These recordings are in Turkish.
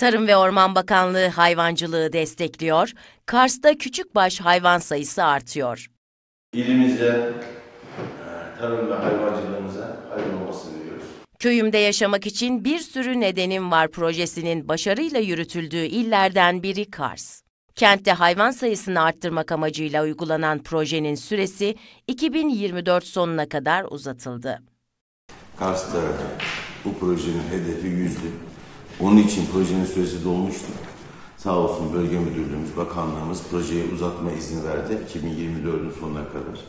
Tarım ve Orman Bakanlığı hayvancılığı destekliyor, Kars'ta küçükbaş hayvan sayısı artıyor. İlimizde e, tarım ve hayvancılığımıza hayırlı olmasını diliyoruz. Köyümde yaşamak için bir sürü nedenim var projesinin başarıyla yürütüldüğü illerden biri Kars. Kentte hayvan sayısını arttırmak amacıyla uygulanan projenin süresi 2024 sonuna kadar uzatıldı. Kars'ta bu projenin hedefi yüzdü. Onun için projenin süresi dolmuştu. Sağ olsun bölge müdürlüğümüz, bakanlığımız projeye uzatma izni verdi 2024'ün sonuna kadar.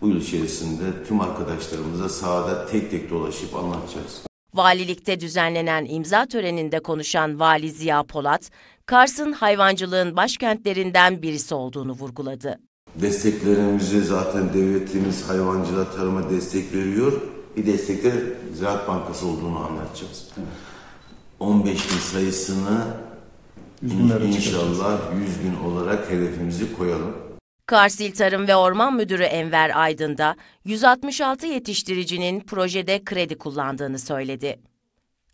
Bu yıl içerisinde tüm arkadaşlarımıza sahada tek tek dolaşıp anlatacağız. Valilikte düzenlenen imza töreninde konuşan Vali Ziya Polat, Kars'ın hayvancılığın başkentlerinden birisi olduğunu vurguladı. Desteklerimizi zaten devletimiz hayvancılığa, tarıma destek veriyor. Bir destekte Ziraat Bankası olduğunu anlatacağız. 15 bin sayısını inşallah 100 bin olarak hedefimizi koyalım. Kars İl Tarım ve Orman Müdürü Enver Aydın da 166 yetiştiricinin projede kredi kullandığını söyledi.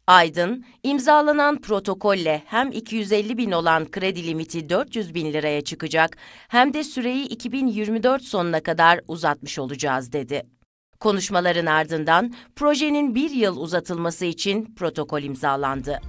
Aydın, imzalanan protokolle hem 250 bin olan kredi limiti 400 bin liraya çıkacak hem de süreyi 2024 sonuna kadar uzatmış olacağız dedi. Konuşmaların ardından projenin bir yıl uzatılması için protokol imzalandı.